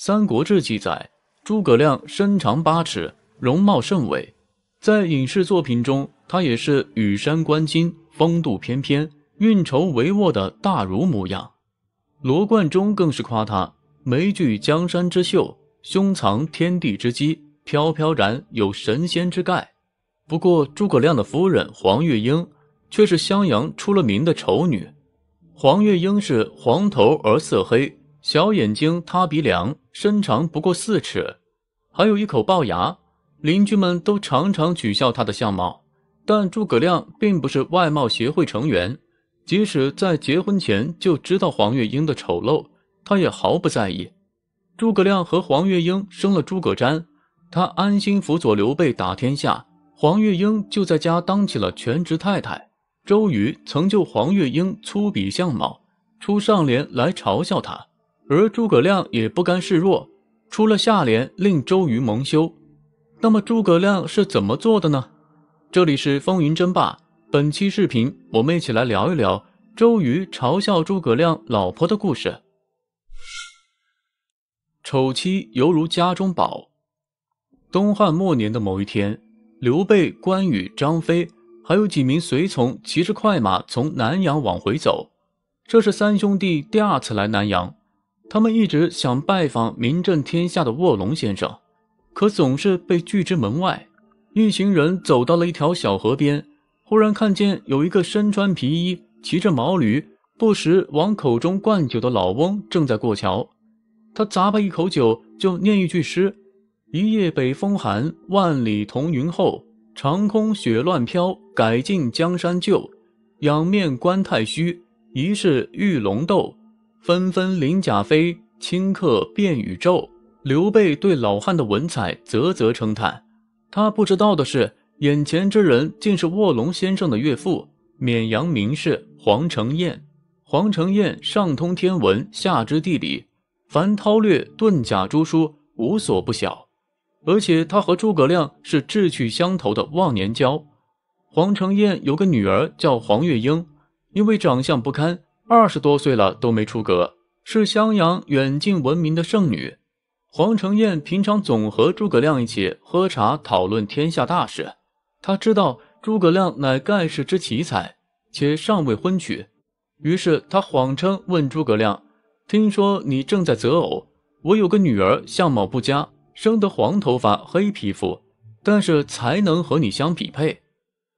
三国志》记载，诸葛亮身长八尺，容貌甚伟。在影视作品中，他也是羽扇纶巾、风度翩翩、运筹帷幄的大儒模样。罗贯中更是夸他眉聚江山之秀，胸藏天地之机，飘飘然有神仙之盖。不过，诸葛亮的夫人黄月英却是襄阳出了名的丑女。黄月英是黄头而色黑，小眼睛，塌鼻梁，身长不过四尺，还有一口龅牙。邻居们都常常取笑他的相貌，但诸葛亮并不是外貌协会成员，即使在结婚前就知道黄月英的丑陋，他也毫不在意。诸葛亮和黄月英生了诸葛瞻，他安心辅佐刘备打天下，黄月英就在家当起了全职太太。周瑜曾就黄月英粗鄙相貌出上联来嘲笑他，而诸葛亮也不甘示弱，出了下联令周瑜蒙羞。那么诸葛亮是怎么做的呢？这里是风云争霸，本期视频我们一起来聊一聊周瑜嘲笑诸葛亮老婆的故事。丑妻犹如家中宝。东汉末年的某一天，刘备、关羽、张飞还有几名随从骑着快马从南阳往回走。这是三兄弟第二次来南阳，他们一直想拜访名震天下的卧龙先生。可总是被拒之门外。一行人走到了一条小河边，忽然看见有一个身穿皮衣、骑着毛驴、不时往口中灌酒的老翁正在过桥。他咂巴一口酒，就念一句诗：“一夜北风寒，万里同云后。长空雪乱飘，改尽江山旧。仰面观太虚，疑是玉龙斗。纷纷鳞甲飞，顷刻变宇宙。”刘备对老汉的文采啧啧称叹，他不知道的是，眼前之人竟是卧龙先生的岳父，绵阳名士黄承彦。黄承彦上通天文，下知地理，凡韬略遁甲诸书无所不晓，而且他和诸葛亮是志趣相投的忘年交。黄承彦有个女儿叫黄月英，因为长相不堪，二十多岁了都没出阁，是襄阳远近闻名的圣女。黄承彦平常总和诸葛亮一起喝茶讨论天下大事。他知道诸葛亮乃盖世之奇才，且尚未婚娶，于是他谎称问诸葛亮：“听说你正在择偶，我有个女儿，相貌不佳，生得黄头发黑皮肤，但是才能和你相匹配。”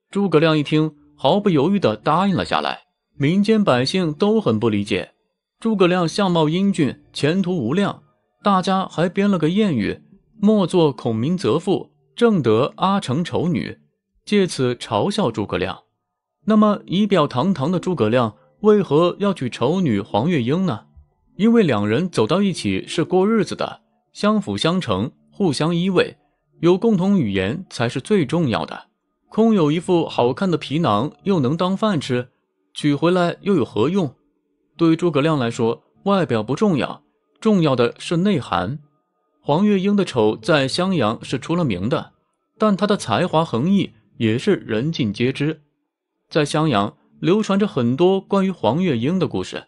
诸葛亮一听，毫不犹豫地答应了下来。民间百姓都很不理解，诸葛亮相貌英俊，前途无量。大家还编了个谚语：“莫作孔明择妇，正得阿成丑女。”借此嘲笑诸葛亮。那么仪表堂堂的诸葛亮为何要娶丑女黄月英呢？因为两人走到一起是过日子的，相辅相成，互相依偎，有共同语言才是最重要的。空有一副好看的皮囊，又能当饭吃，娶回来又有何用？对诸葛亮来说，外表不重要。重要的是内涵。黄月英的丑在襄阳是出了名的，但她的才华横溢也是人尽皆知。在襄阳流传着很多关于黄月英的故事，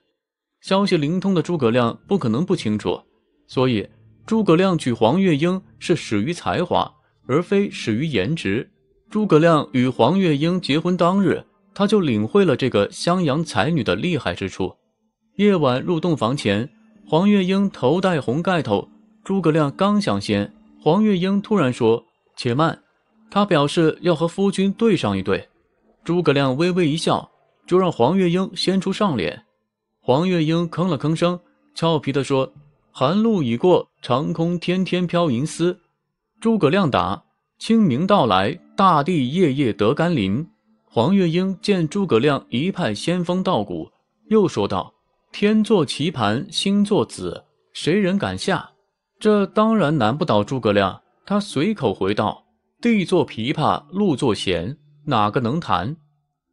消息灵通的诸葛亮不可能不清楚。所以，诸葛亮娶黄月英是始于才华，而非始于颜值。诸葛亮与黄月英结婚当日，他就领会了这个襄阳才女的厉害之处。夜晚入洞房前。黄月英头戴红盖头，诸葛亮刚想先，黄月英突然说：“且慢。”他表示要和夫君对上一对。诸葛亮微微一笑，就让黄月英先出上联。黄月英吭了吭声，俏皮地说：“寒露已过，长空天天飘银丝。”诸葛亮答：“清明到来，大地夜夜得甘霖。”黄月英见诸葛亮一派仙风道骨，又说道。天作棋盘，星作子，谁人敢下？这当然难不倒诸葛亮。他随口回道：“地作琵琶，路作弦，哪个能弹？”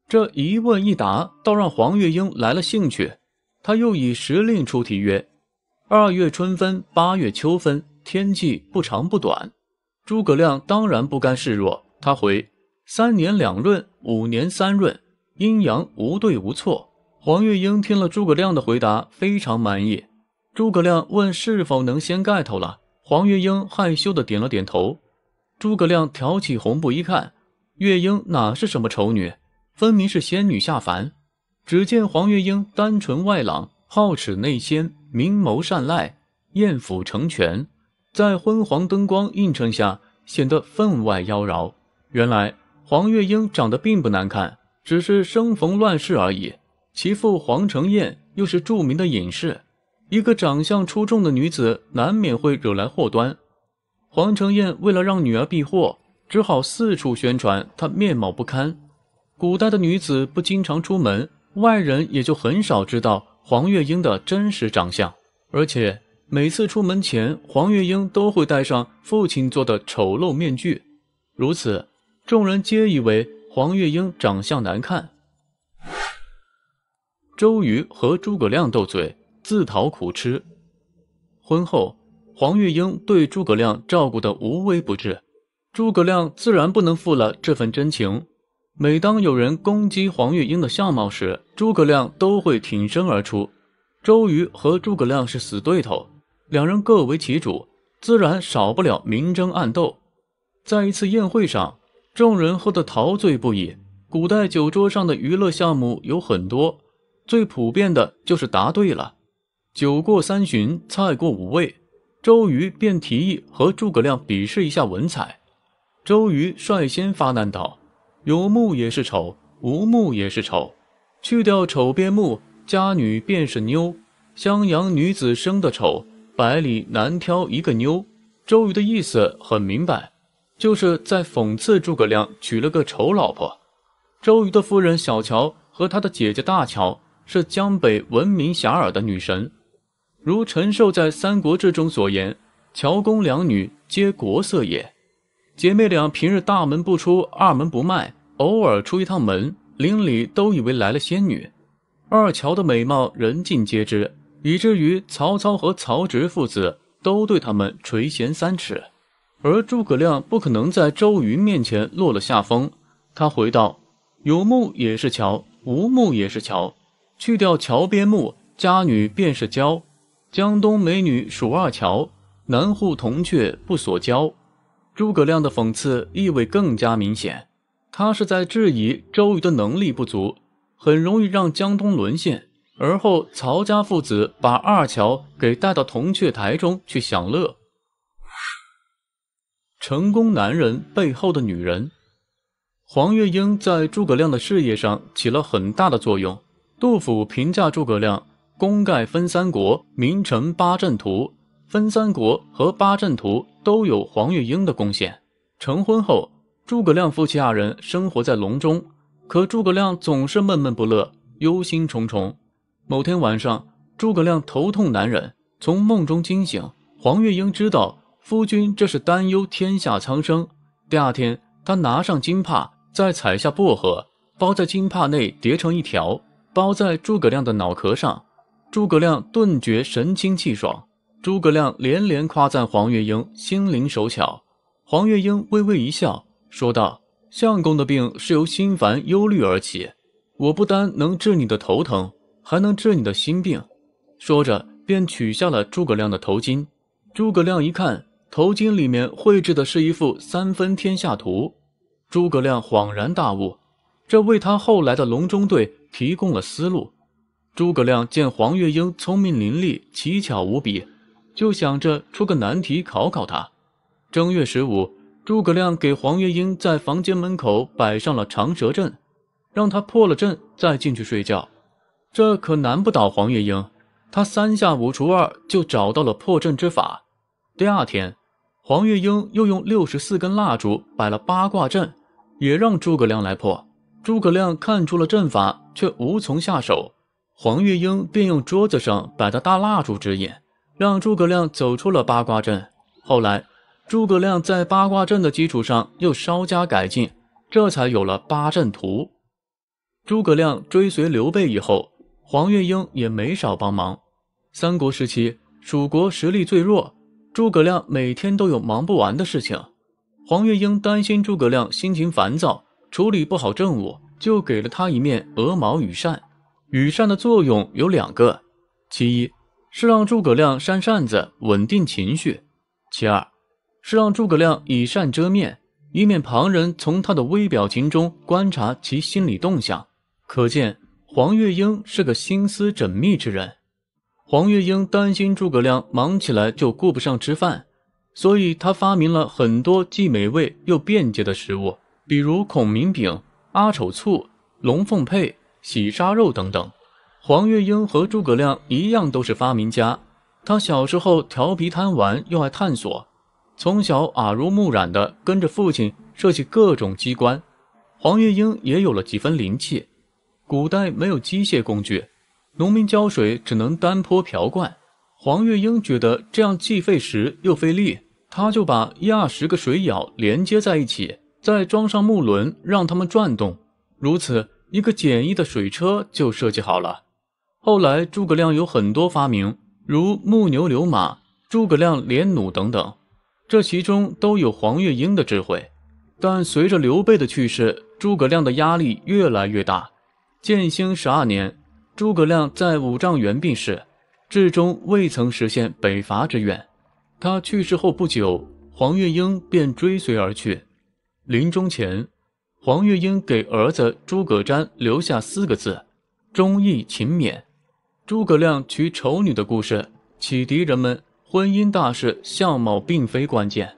这一问一答，倒让黄月英来了兴趣。他又以时令出题曰：“二月春分，八月秋分，天气不长不短。”诸葛亮当然不甘示弱，他回：“三年两闰，五年三闰，阴阳无对无错。”黄月英听了诸葛亮的回答，非常满意。诸葛亮问是否能掀盖头了，黄月英害羞的点了点头。诸葛亮挑起红布一看，月英哪是什么丑女，分明是仙女下凡。只见黄月英单纯外朗，皓齿内鲜，明眸善睐，艳肤成全，在昏黄灯光映衬下，显得分外妖娆。原来黄月英长得并不难看，只是生逢乱世而已。其父黄承彦又是著名的隐士，一个长相出众的女子，难免会惹来祸端。黄承彦为了让女儿避祸，只好四处宣传她面貌不堪。古代的女子不经常出门。外人也就很少知道黄月英的真实长相，而且每次出门前，黄月英都会戴上父亲做的丑陋面具，如此，众人皆以为黄月英长相难看。周瑜和诸葛亮斗嘴，自讨苦吃。婚后，黄月英对诸葛亮照顾得无微不至，诸葛亮自然不能负了这份真情。每当有人攻击黄月英的相貌时，诸葛亮都会挺身而出。周瑜和诸葛亮是死对头，两人各为其主，自然少不了明争暗斗。在一次宴会上，众人喝得陶醉不已。古代酒桌上的娱乐项目有很多，最普遍的就是答对了。酒过三巡，菜过五味，周瑜便提议和诸葛亮比试一下文采。周瑜率先发难道。有木也是丑，无木也是丑。去掉丑边木，家女便是妞。襄阳女子生的丑，百里难挑一个妞。周瑜的意思很明白，就是在讽刺诸葛亮娶了个丑老婆。周瑜的夫人小乔和他的姐姐大乔是江北闻名遐迩的女神，如陈寿在《三国志》中所言：“乔公两女皆国色也。”姐妹俩平日大门不出，二门不迈，偶尔出一趟门，邻里都以为来了仙女。二乔的美貌人尽皆知，以至于曹操和曹植父子都对他们垂涎三尺。而诸葛亮不可能在周瑜面前落了下风，他回道：“有木也是桥，无木也是桥。去掉桥边木，家女便是娇。江东美女数二乔，南户铜雀不所交。”诸葛亮的讽刺意味更加明显，他是在质疑周瑜的能力不足，很容易让江东沦陷。而后曹家父子把二乔给带到铜雀台中去享乐。成功男人背后的女人，黄月英在诸葛亮的事业上起了很大的作用。杜甫评价诸葛亮：“功盖分三国，名成八阵图。”分三国和八阵图都有黄月英的贡献。成婚后，诸葛亮夫妻二人生活在隆中，可诸葛亮总是闷闷不乐，忧心忡忡。某天晚上，诸葛亮头痛难忍，从梦中惊醒。黄月英知道夫君这是担忧天下苍生。第二天，他拿上金帕，再采下薄荷，包在金帕内叠成一条，包在诸葛亮的脑壳上。诸葛亮顿觉神清气爽。诸葛亮连连夸赞黄月英心灵手巧，黄月英微微一笑，说道：“相公的病是由心烦忧虑而起，我不单能治你的头疼，还能治你的心病。”说着，便取下了诸葛亮的头巾。诸葛亮一看，头巾里面绘制的是一幅三分天下图。诸葛亮恍然大悟，这为他后来的隆中对提供了思路。诸葛亮见黄月英聪明伶俐，奇巧无比。就想着出个难题考考他。正月十五，诸葛亮给黄月英在房间门口摆上了长蛇阵，让他破了阵再进去睡觉。这可难不倒黄月英，他三下五除二就找到了破阵之法。第二天，黄月英又用六十四根蜡烛摆了八卦阵，也让诸葛亮来破。诸葛亮看出了阵法，却无从下手。黄月英便用桌子上摆的大蜡烛指引。让诸葛亮走出了八卦阵。后来，诸葛亮在八卦阵的基础上又稍加改进，这才有了八阵图。诸葛亮追随刘备以后，黄月英也没少帮忙。三国时期，蜀国实力最弱，诸葛亮每天都有忙不完的事情。黄月英担心诸葛亮心情烦躁，处理不好政务，就给了他一面鹅毛羽扇。羽扇的作用有两个，其一。是让诸葛亮扇扇子稳定情绪，其二是让诸葛亮以扇遮面，以免旁人从他的微表情中观察其心理动向。可见黄月英是个心思缜密之人。黄月英担心诸葛亮忙起来就顾不上吃饭，所以他发明了很多既美味又便捷的食物，比如孔明饼、阿丑醋、龙凤配、喜沙肉等等。黄月英和诸葛亮一样，都是发明家。他小时候调皮贪玩，又爱探索，从小耳濡目染的跟着父亲设计各种机关。黄月英也有了几分灵气。古代没有机械工具，农民浇水只能单坡瓢灌。黄月英觉得这样既费时又费力，他就把一二十个水舀连接在一起，再装上木轮，让它们转动。如此，一个简易的水车就设计好了。后来，诸葛亮有很多发明，如木牛流马、诸葛亮连弩等等，这其中都有黄月英的智慧。但随着刘备的去世，诸葛亮的压力越来越大。建兴十二年，诸葛亮在五丈原病逝，至终未曾实现北伐之愿。他去世后不久，黄月英便追随而去。临终前，黄月英给儿子诸葛瞻留下四个字：忠义勤勉。诸葛亮娶丑女的故事启迪人们：婚姻大事相貌并非关键，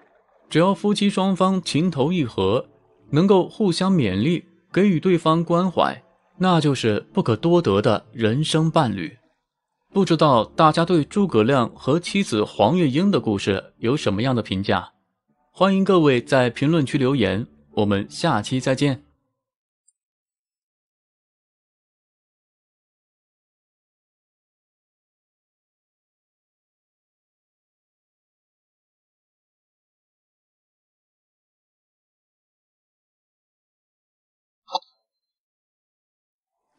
只要夫妻双方情投意合，能够互相勉励，给予对方关怀，那就是不可多得的人生伴侣。不知道大家对诸葛亮和妻子黄月英的故事有什么样的评价？欢迎各位在评论区留言。我们下期再见。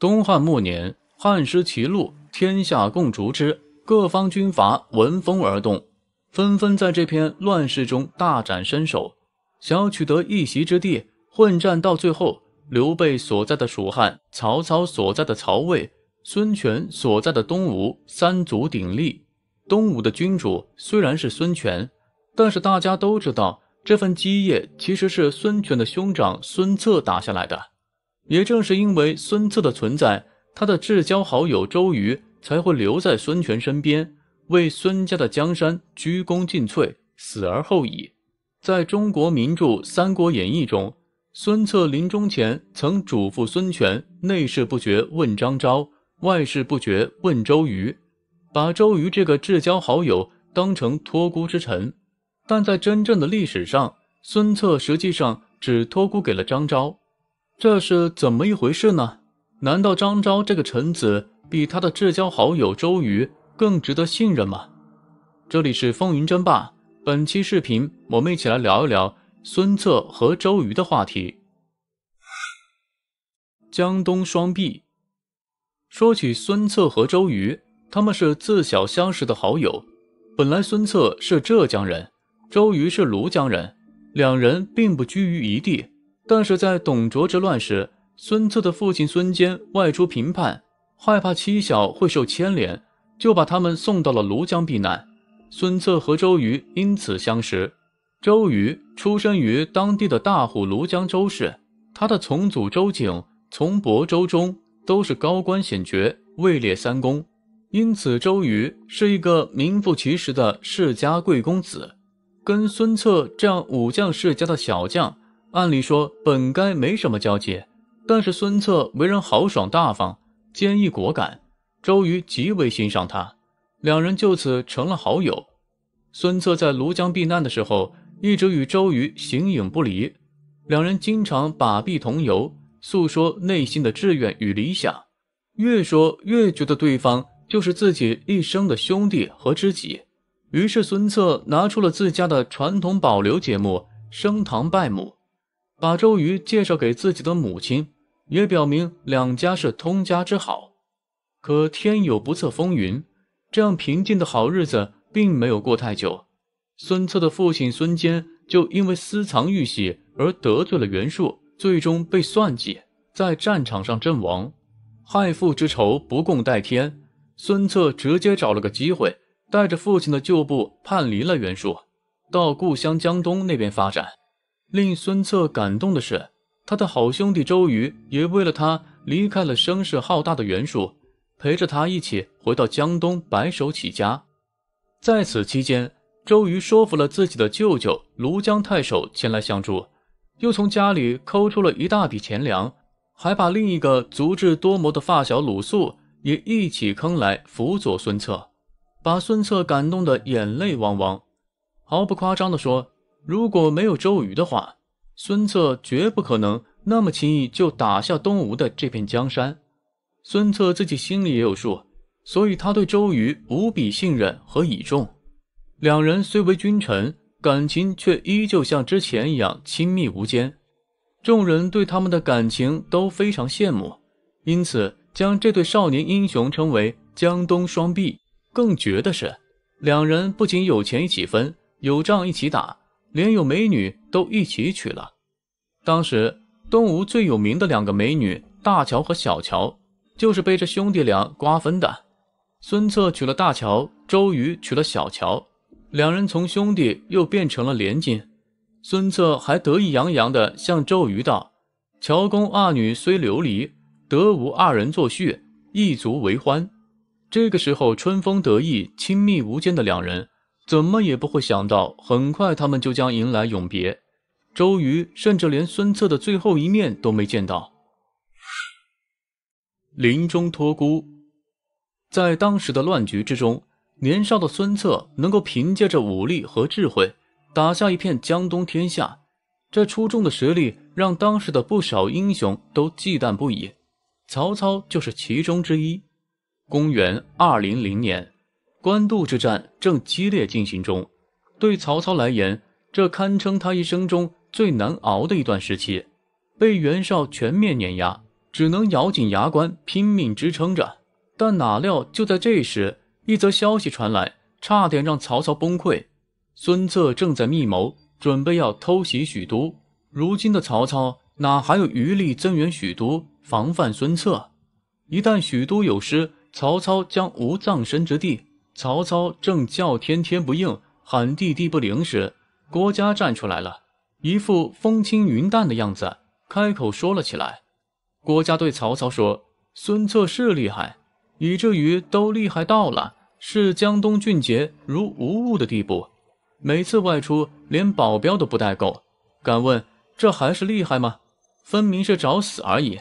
东汉末年，汉失其路，天下共逐之，各方军阀闻风而动，纷纷在这片乱世中大展身手，想要取得一席之地。混战到最后，刘备所在的蜀汉、曹操所在的曹魏、孙权所在的东吴三足鼎立。东吴的君主虽然是孙权，但是大家都知道，这份基业其实是孙权的兄长孙策打下来的。也正是因为孙策的存在，他的至交好友周瑜才会留在孙权身边，为孙家的江山鞠躬尽瘁，死而后已。在中国名著《三国演义》中，孙策临终前曾嘱咐孙权：内事不决问张昭，外事不决问周瑜，把周瑜这个至交好友当成托孤之臣。但在真正的历史上，孙策实际上只托孤给了张昭。这是怎么一回事呢？难道张昭这个臣子比他的至交好友周瑜更值得信任吗？这里是风云争霸，本期视频我们一起来聊一聊孙策和周瑜的话题。江东双璧，说起孙策和周瑜，他们是自小相识的好友。本来孙策是浙江人，周瑜是庐江人，两人并不居于一地。但是在董卓之乱时，孙策的父亲孙坚外出平叛，害怕妻小会受牵连，就把他们送到了庐江避难。孙策和周瑜因此相识。周瑜出生于当地的大户庐江周氏，他的从祖周景、从伯周忠都是高官显爵，位列三公，因此周瑜是一个名副其实的世家贵公子。跟孙策这样武将世家的小将。按理说本该没什么交集，但是孙策为人豪爽大方、坚毅果敢，周瑜极为欣赏他，两人就此成了好友。孙策在庐江避难的时候，一直与周瑜形影不离，两人经常把臂同游，诉说内心的志愿与理想，越说越觉得对方就是自己一生的兄弟和知己。于是孙策拿出了自家的传统保留节目——升堂拜母。把周瑜介绍给自己的母亲，也表明两家是通家之好。可天有不测风云，这样平静的好日子并没有过太久。孙策的父亲孙坚就因为私藏玉玺而得罪了袁术，最终被算计，在战场上阵亡。害父之仇不共戴天，孙策直接找了个机会，带着父亲的旧部叛离了袁术，到故乡江东那边发展。令孙策感动的是，他的好兄弟周瑜也为了他离开了声势浩大的袁术，陪着他一起回到江东白手起家。在此期间，周瑜说服了自己的舅舅庐江太守前来相助，又从家里抠出了一大笔钱粮，还把另一个足智多谋的发小鲁肃也一起坑来辅佐孙策，把孙策感动得眼泪汪汪。毫不夸张地说。如果没有周瑜的话，孙策绝不可能那么轻易就打下东吴的这片江山。孙策自己心里也有数，所以他对周瑜无比信任和倚重。两人虽为君臣，感情却依旧像之前一样亲密无间。众人对他们的感情都非常羡慕，因此将这对少年英雄称为“江东双璧”。更绝的是，两人不仅有钱一起分，有仗一起打。连有美女都一起娶了。当时东吴最有名的两个美女大乔和小乔，就是被这兄弟俩瓜分的。孙策娶了大乔，周瑜娶了小乔，两人从兄弟又变成了连襟。孙策还得意洋洋地向周瑜道：“乔公二女虽流离，得吾二人作婿，一足为欢。”这个时候春风得意、亲密无间的两人。怎么也不会想到，很快他们就将迎来永别。周瑜甚至连孙策的最后一面都没见到。临终托孤，在当时的乱局之中，年少的孙策能够凭借着武力和智慧打下一片江东天下，这出众的实力让当时的不少英雄都忌惮不已。曹操就是其中之一。公元二零零年。官渡之战正激烈进行中，对曹操来言，这堪称他一生中最难熬的一段时期。被袁绍全面碾压，只能咬紧牙关拼命支撑着。但哪料，就在这时，一则消息传来，差点让曹操崩溃。孙策正在密谋，准备要偷袭许都。如今的曹操哪还有余力增援许都，防范孙策？一旦许都有失，曹操将无葬身之地。曹操正叫天天不应，喊地地不灵时，郭嘉站出来了，一副风轻云淡的样子，开口说了起来。郭嘉对曹操说：“孙策是厉害，以至于都厉害到了视江东俊杰如无物的地步，每次外出连保镖都不带够。敢问这还是厉害吗？分明是找死而已。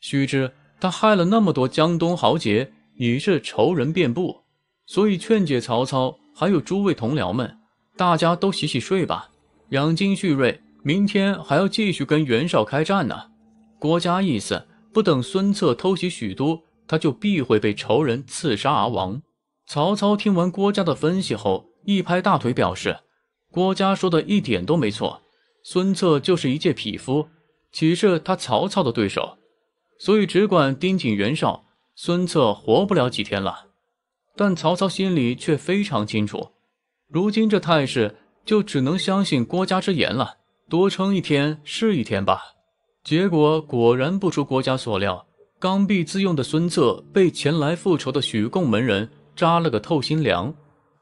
须知他害了那么多江东豪杰，已是仇人遍布。”所以劝解曹操，还有诸位同僚们，大家都洗洗睡吧，养精蓄锐，明天还要继续跟袁绍开战呢。郭嘉意思，不等孙策偷袭许都，他就必会被仇人刺杀而亡。曹操听完郭嘉的分析后，一拍大腿表示，郭嘉说的一点都没错，孙策就是一介匹夫，岂是他曹操的对手？所以只管盯紧袁绍，孙策活不了几天了。但曹操心里却非常清楚，如今这态势，就只能相信郭嘉之言了，多撑一天是一天吧。结果果然不出郭嘉所料，刚愎自用的孙策被前来复仇的许贡门人扎了个透心凉，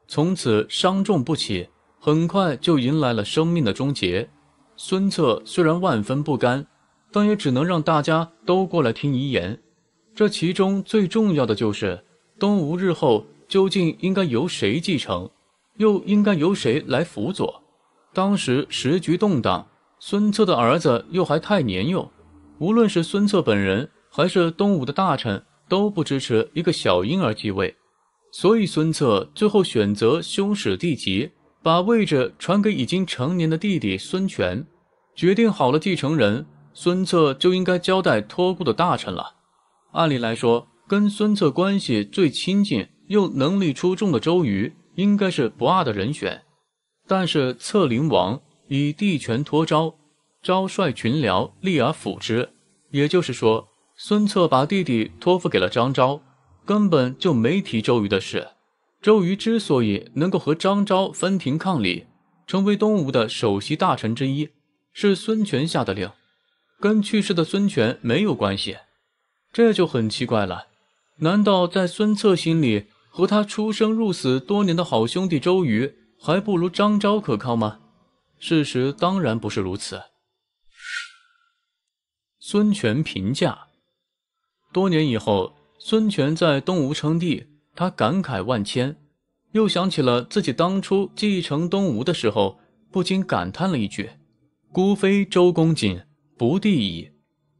从此伤重不起，很快就迎来了生命的终结。孙策虽然万分不甘，但也只能让大家都过来听遗言。这其中最重要的就是。东吴日后究竟应该由谁继承，又应该由谁来辅佐？当时时局动荡，孙策的儿子又还太年幼，无论是孙策本人还是东吴的大臣都不支持一个小婴儿继位，所以孙策最后选择兄使弟及，把位置传给已经成年的弟弟孙权。决定好了继承人，孙策就应该交代托孤的大臣了。按理来说。跟孙策关系最亲近又能力出众的周瑜，应该是不二的人选。但是策灵王以地权托招，招率群僚，立而辅之。也就是说，孙策把弟弟托付给了张昭，根本就没提周瑜的事。周瑜之所以能够和张昭分庭抗礼，成为东吴的首席大臣之一，是孙权下的令，跟去世的孙权没有关系。这就很奇怪了。难道在孙策心里，和他出生入死多年的好兄弟周瑜，还不如张昭可靠吗？事实当然不是如此。孙权评价：多年以后，孙权在东吴称帝，他感慨万千，又想起了自己当初继承东吴的时候，不禁感叹了一句：“孤非周公瑾，不帝矣。”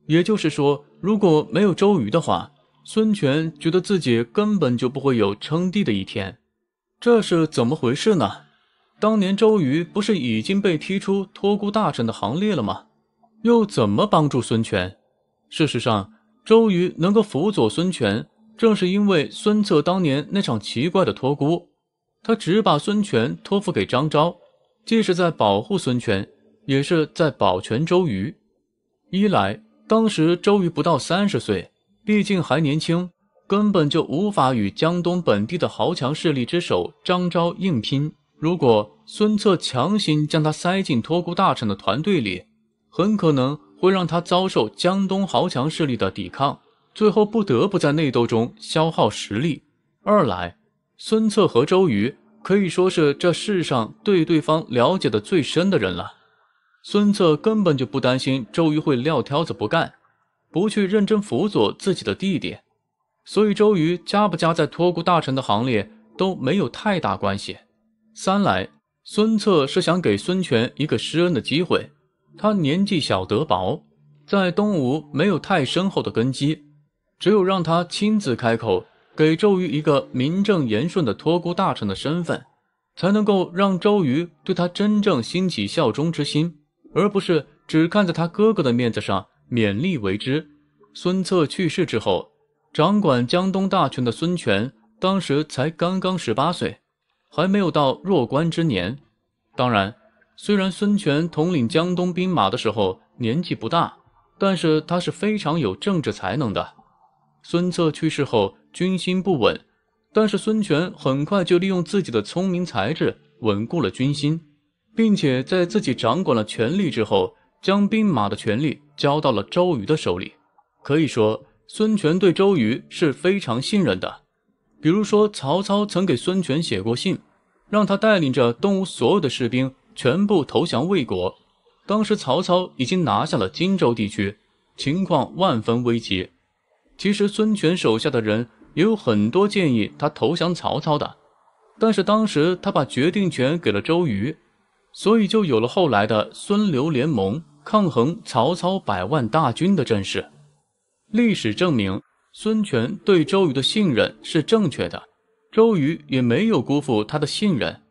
也就是说，如果没有周瑜的话，孙权觉得自己根本就不会有称帝的一天。这是怎么回事呢？当年周瑜不是已经被踢出托孤大臣的行列了吗？又怎么帮助孙权？事实上，周瑜能够辅佐孙权，正是因为孙策当年那场奇怪的托孤。他只把孙权托付给张昭，既是在保护孙权，也是在保全周瑜。一来，当时周瑜不到三十岁，毕竟还年轻，根本就无法与江东本地的豪强势力之首张昭硬拼。如果孙策强行将他塞进托孤大臣的团队里，很可能会让他遭受江东豪强势力的抵抗，最后不得不在内斗中消耗实力。二来，孙策和周瑜可以说是这世上对对方了解的最深的人了。孙策根本就不担心周瑜会撂挑子不干，不去认真辅佐自己的弟弟，所以周瑜加不加在托孤大臣的行列都没有太大关系。三来，孙策是想给孙权一个施恩的机会。他年纪小德薄，在东吴没有太深厚的根基，只有让他亲自开口，给周瑜一个名正言顺的托孤大臣的身份，才能够让周瑜对他真正兴起效忠之心，而不是只看在他哥哥的面子上勉力为之。孙策去世之后，掌管江东大权的孙权当时才刚刚十八岁。还没有到弱冠之年，当然，虽然孙权统领江东兵马的时候年纪不大，但是他是非常有政治才能的。孙策去世后，军心不稳，但是孙权很快就利用自己的聪明才智稳固了军心，并且在自己掌管了权力之后，将兵马的权力交到了周瑜的手里。可以说，孙权对周瑜是非常信任的。比如说，曹操曾给孙权写过信，让他带领着东吴所有的士兵全部投降魏国。当时曹操已经拿下了荆州地区，情况万分危急。其实孙权手下的人也有很多建议他投降曹操的，但是当时他把决定权给了周瑜，所以就有了后来的孙刘联盟抗衡曹操百万大军的阵势。历史证明。孙权对周瑜的信任是正确的，周瑜也没有辜负他的信任。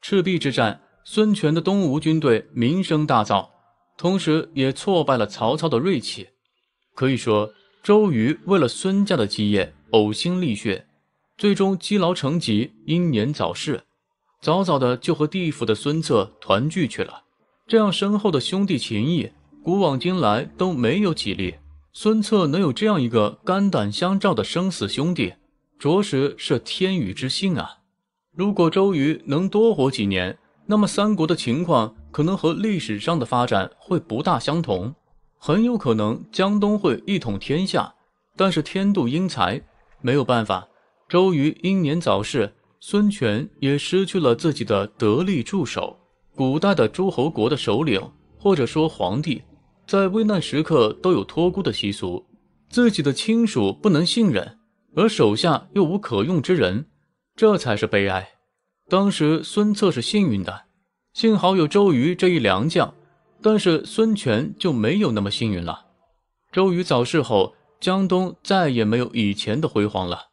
赤壁之战，孙权的东吴军队名声大噪，同时也挫败了曹操的锐气。可以说，周瑜为了孙家的基业呕心沥血，最终积劳成疾，英年早逝，早早的就和地府的孙策团聚去了。这样深厚的兄弟情谊，古往今来都没有几例。孙策能有这样一个肝胆相照的生死兄弟，着实是天与之幸啊！如果周瑜能多活几年，那么三国的情况可能和历史上的发展会不大相同，很有可能江东会一统天下。但是天妒英才，没有办法，周瑜英年早逝，孙权也失去了自己的得力助手。古代的诸侯国的首领，或者说皇帝。在危难时刻都有托孤的习俗，自己的亲属不能信任，而手下又无可用之人，这才是悲哀。当时孙策是幸运的，幸好有周瑜这一良将，但是孙权就没有那么幸运了。周瑜早逝后，江东再也没有以前的辉煌了。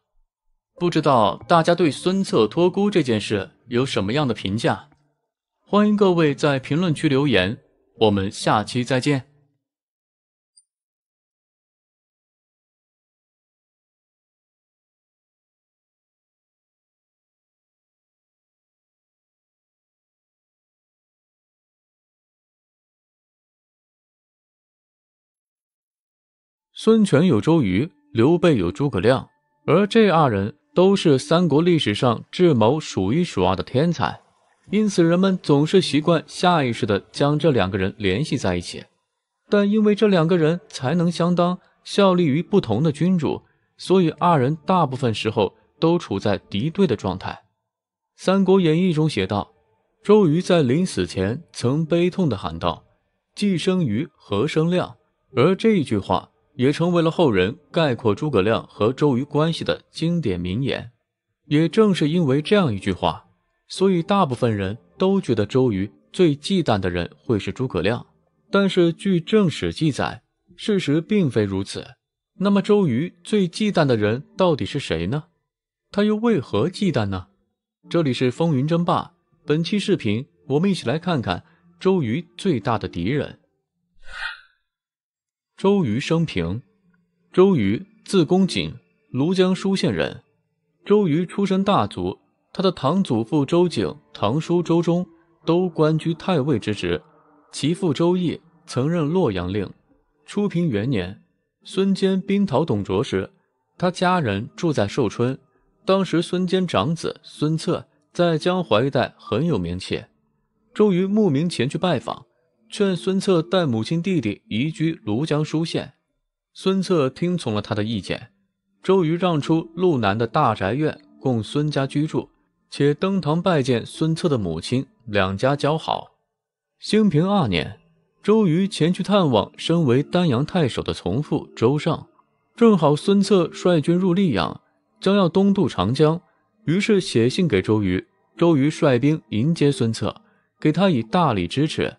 不知道大家对孙策托孤这件事有什么样的评价？欢迎各位在评论区留言，我们下期再见。孙权有周瑜，刘备有诸葛亮，而这二人都是三国历史上智谋数一数二的天才，因此人们总是习惯下意识地将这两个人联系在一起。但因为这两个人才能相当，效力于不同的君主，所以二人大部分时候都处在敌对的状态。《三国演义》中写道，周瑜在临死前曾悲痛地喊道：“既生瑜，何生亮？”而这一句话也成为了后人概括诸葛亮和周瑜关系的经典名言。也正是因为这样一句话，所以大部分人都觉得周瑜最忌惮的人会是诸葛亮。但是据正史记载，事实并非如此。那么周瑜最忌惮的人到底是谁呢？他又为何忌惮呢？这里是风云争霸，本期视频我们一起来看看周瑜最大的敌人。周瑜生平：周瑜字公瑾，庐江舒县人。周瑜出身大族，他的堂祖父周景、堂叔周忠都官居太尉之职，其父周毅曾任洛阳令。初平元年。孙坚兵讨董卓时，他家人住在寿春。当时孙坚长子孙策在江淮一带很有名气，周瑜慕名前去拜访，劝孙策带母亲弟弟移居庐江舒县。孙策听从了他的意见，周瑜让出路南的大宅院供孙家居住，且登堂拜见孙策的母亲，两家交好。兴平二年。周瑜前去探望身为丹阳太守的从父周尚，正好孙策率军入溧阳，将要东渡长江，于是写信给周瑜。周瑜率兵迎接孙策，给他以大力支持。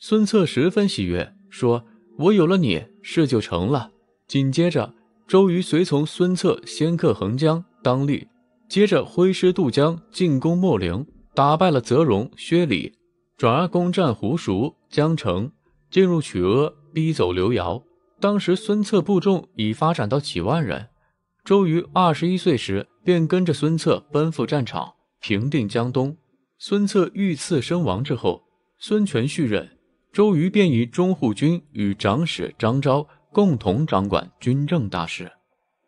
孙策十分喜悦，说：“我有了你，事就成了。”紧接着，周瑜随从孙策先克横江当立，接着挥师渡江进攻秣陵，打败了泽荣、薛礼，转而攻占湖熟、江城。进入曲阿，逼走刘繇。当时孙策部众已发展到几万人。周瑜二十一岁时，便跟着孙策奔赴战场，平定江东。孙策遇刺身亡之后，孙权续任，周瑜便以中护军与长史张昭共同掌管军政大事。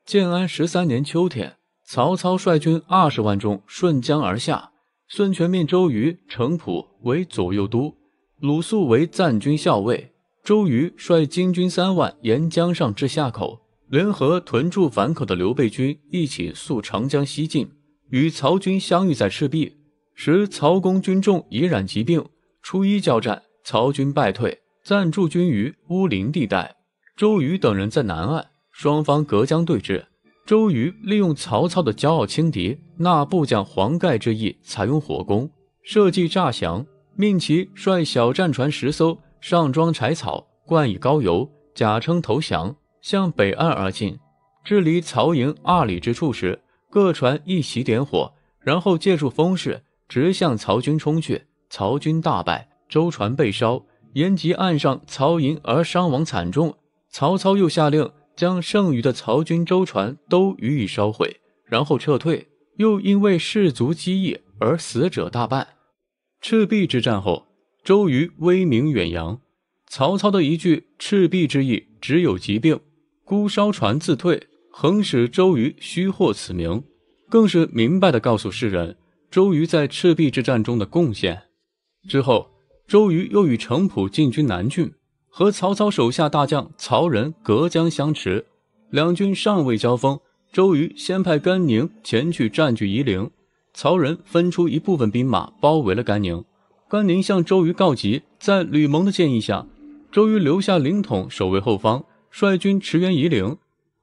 建安十三年秋天，曹操率军二十万众顺江而下，孙权命周瑜、程普为左右都。鲁肃为赞军校尉，周瑜率精军三万沿江上至夏口，联合屯驻樊口的刘备军一起溯长江西进，与曹军相遇在赤壁。时曹公军众已染疾病，初一交战，曹军败退，暂驻军于乌林地带。周瑜等人在南岸，双方隔江对峙。周瑜利用曹操的骄傲轻敌，纳部将黄盖之意，采用火攻，设计诈降。命其率小战船十艘，上装柴草，灌以高油，假称投降，向北岸而进。至离曹营二里之处时，各船一齐点火，然后借助风势，直向曹军冲去。曹军大败，舟船被烧，延及岸上曹营而伤亡惨重。曹操又下令将剩余的曹军舟船都予以烧毁，然后撤退。又因为士卒积役而死者大半。赤壁之战后，周瑜威名远扬。曹操的一句“赤壁之役只有疾病，孤烧船自退”，横使周瑜虚获此名，更是明白的告诉世人周瑜在赤壁之战中的贡献。之后，周瑜又与程普进军南郡，和曹操手下大将曹仁隔江相持。两军尚未交锋，周瑜先派甘宁前去占据夷陵。曹仁分出一部分兵马包围了甘宁，甘宁向周瑜告急，在吕蒙的建议下，周瑜留下凌统守卫后方，率军驰援夷陵，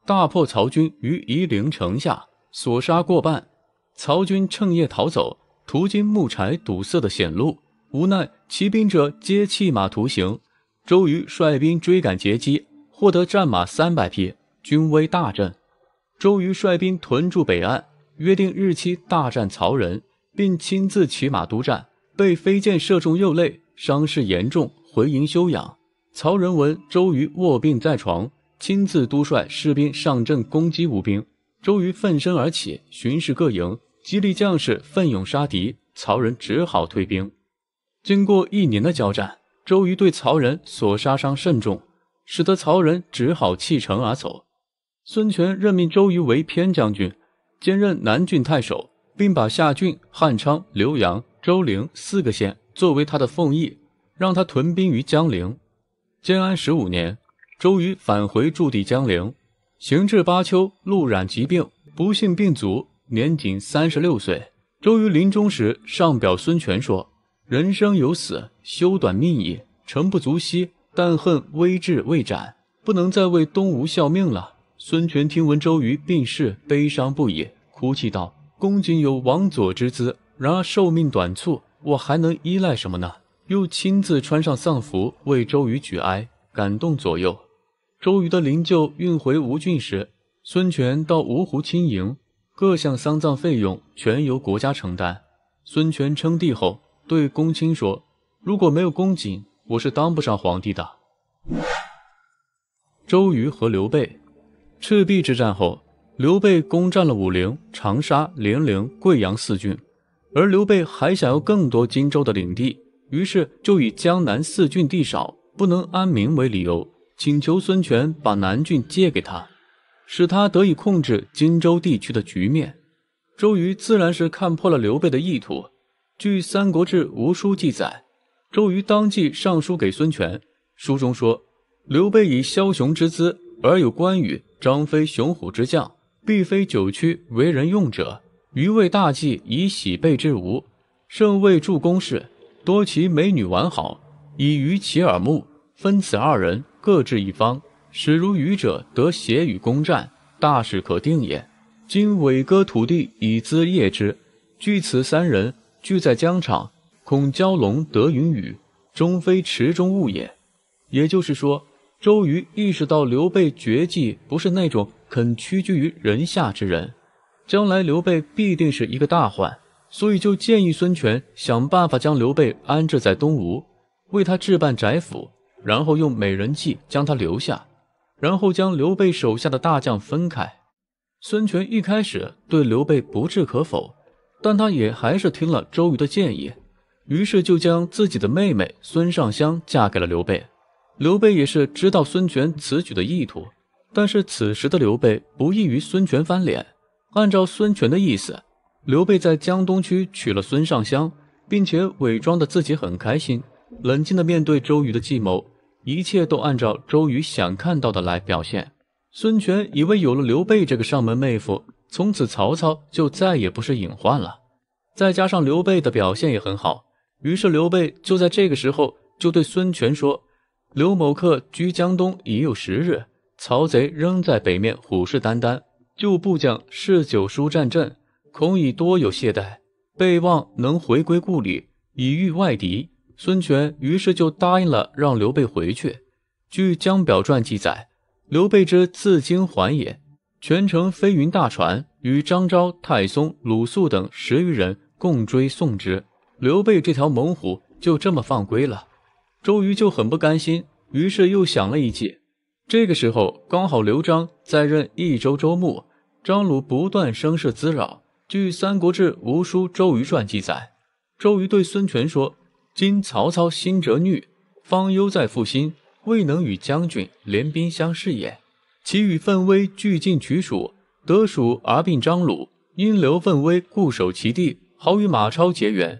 大破曹军于夷陵城下，所杀过半。曹军趁夜逃走，途经木柴堵塞的险路，无奈骑兵者皆弃马图行，周瑜率兵追赶截击，获得战马三百匹，军威大振。周瑜率兵屯驻北岸。约定日期大战曹仁，并亲自骑马督战，被飞箭射中右肋，伤势严重，回营休养。曹仁闻周瑜卧病在床，亲自督率士兵上阵攻击吴兵。周瑜奋身而起，巡视各营，激励将士奋勇杀敌。曹仁只好退兵。经过一年的交战，周瑜对曹仁所杀伤甚重，使得曹仁只好弃城而走。孙权任命周瑜为偏将军。兼任南郡太守，并把夏郡、汉昌、浏阳、周陵四个县作为他的奉义，让他屯兵于江陵。建安十五年，周瑜返回驻地江陵，行至巴丘，路染疾病，不幸病卒，年仅三十六岁。周瑜临终时上表孙权说：“人生有死，休短命矣。诚不足惜，但恨威志未展，不能再为东吴效命了。”孙权听闻周瑜病逝，悲伤不已，哭泣道：“公瑾有王佐之资，然而寿命短促，我还能依赖什么呢？”又亲自穿上丧服为周瑜举哀，感动左右。周瑜的灵柩运回吴郡时，孙权到芜湖亲迎，各项丧葬费用全由国家承担。孙权称帝后，对公卿说：“如果没有公瑾，我是当不上皇帝的。”周瑜和刘备，赤壁之战后，刘备攻占了武陵、长沙、零陵、贵阳四郡，而刘备还想要更多荆州的领地。于是就以江南四郡地少，不能安民为理由，请求孙权把南郡借给他，使他得以控制荆州地区的局面。周瑜自然是看破了刘备的意图。据《三国志·吴书》记载，周瑜当即上书给孙权，书中说：“刘备以枭雄之姿，而有关羽、张飞雄虎之将，必非九曲为人用者。余为大计以喜备之吴，胜未助公事。”多其美女完好，以娱其耳目。分此二人各置一方，使如愚者得协与攻战，大事可定也。今委割土地以资业之，据此三人聚在疆场，恐蛟龙得云雨，终非池中物也。也就是说，周瑜意识到刘备绝技不是那种肯屈居于人下之人，将来刘备必定是一个大患。所以就建议孙权想办法将刘备安置在东吴，为他置办宅府，然后用美人计将他留下，然后将刘备手下的大将分开。孙权一开始对刘备不置可否，但他也还是听了周瑜的建议，于是就将自己的妹妹孙尚香嫁给了刘备。刘备也是知道孙权此举的意图，但是此时的刘备不易与孙权翻脸，按照孙权的意思。刘备在江东区娶了孙尚香，并且伪装的自己很开心，冷静的面对周瑜的计谋，一切都按照周瑜想看到的来表现。孙权以为有了刘备这个上门妹夫，从此曹操就再也不是隐患了。再加上刘备的表现也很好，于是刘备就在这个时候就对孙权说：“刘某客居江东已有十日，曹贼仍在北面虎视眈眈，旧部将嗜酒书战阵。”恐已多有懈怠，备望能回归故里，以御外敌。孙权于是就答应了，让刘备回去。据《江表传》记载，刘备之自京还也，全程飞云大船，与张昭、太松、鲁肃等十余人共追送之。刘备这条猛虎就这么放归了。周瑜就很不甘心，于是又想了一计。这个时候刚好刘璋在任益州州牧，张鲁不断生事滋扰。据《三国志·吴书·周瑜传》记载，周瑜对孙权说：“今曹操心折虑，方忧在复心，未能与将军联兵相视也。其与奋威俱进取蜀，得蜀而并张鲁，因留奋威固守其地，好与马超结缘。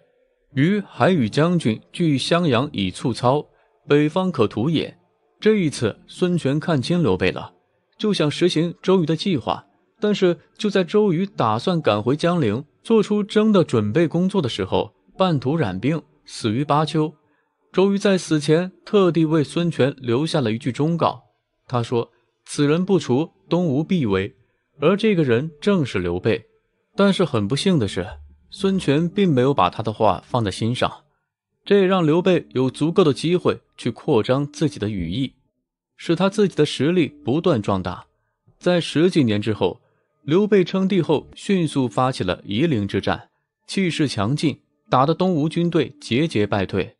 余还与将军据襄阳以促操，北方可图也。”这一次，孙权看清刘备了，就想实行周瑜的计划。但是就在周瑜打算赶回江陵，做出征的准备工作的时候，半途染病，死于巴丘。周瑜在死前特地为孙权留下了一句忠告，他说：“此人不除，东吴必危。”而这个人正是刘备。但是很不幸的是，孙权并没有把他的话放在心上，这也让刘备有足够的机会去扩张自己的羽翼，使他自己的实力不断壮大。在十几年之后。刘备称帝后，迅速发起了夷陵之战，气势强劲，打得东吴军队节节败退，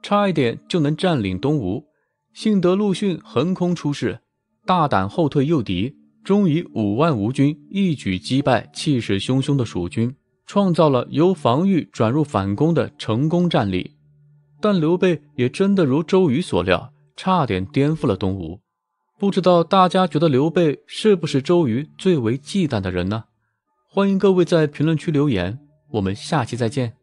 差一点就能占领东吴。幸得陆逊横空出世，大胆后退诱敌，终于五万吴军一举击败气势汹汹的蜀军，创造了由防御转入反攻的成功战例。但刘备也真的如周瑜所料，差点颠覆了东吴。不知道大家觉得刘备是不是周瑜最为忌惮的人呢？欢迎各位在评论区留言，我们下期再见。